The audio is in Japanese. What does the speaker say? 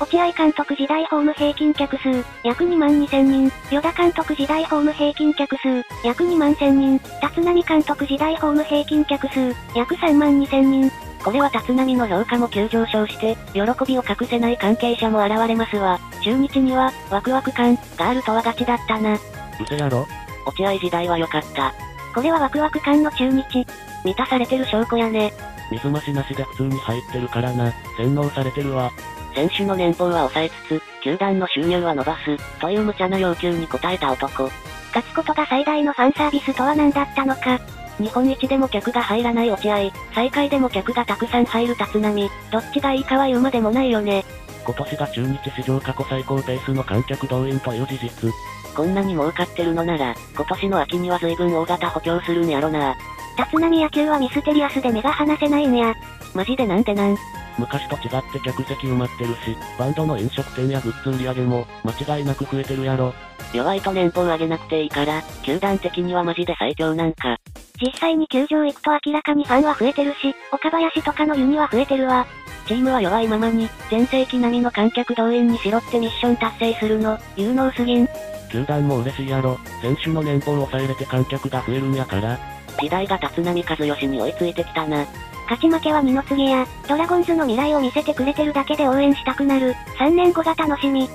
落合監督時代ホーム平均客数、約2万2000人。与田監督時代ホーム平均客数、約2万1000人。立浪監督時代ホーム平均客数、約3万2000人。これは立浪の評価も急上昇して、喜びを隠せない関係者も現れますわ。中日には、ワクワク感、があるとはガチだったな。うせやろ？落合時代は良かった。これはワクワク感の中日。満たされてる証拠やね。水増しなしで普通に入ってるからな。洗脳されてるわ。選手の年俸は抑えつつ、球団の収入は伸ばす、という無茶な要求に応えた男。勝つことが最大のファンサービスとは何だったのか。日本一でも客が入らない落合、最下位でも客がたくさん入る立浪、どっちがいいかは言うまでもないよね。今年が中日史上過去最高ペースの観客動員という事実。こんなに儲かってるのなら、今年の秋には随分大型補強するんやろな。立浪野球はミステリアスで目が離せないんや。マジでなんてなん。昔と違って客席埋まってるし、バンドの飲食店やグッズ売り上げも、間違いなく増えてるやろ。弱いと年俸上げなくていいから、球団的にはマジで最強なんか。実際に球場行くと明らかにファンは増えてるし、岡林とかのユニは増えてるわ。チームは弱いままに、全盛期並みの観客動員にしろってミッション達成するの、有能すぎん。球団も嬉しいやろ。選手の年俸を抑えれて観客が増えるんやから。時代が立浪和義に追いついてきたな。勝ち負けは二の次や、ドラゴンズの未来を見せてくれてるだけで応援したくなる、3年後が楽しみ。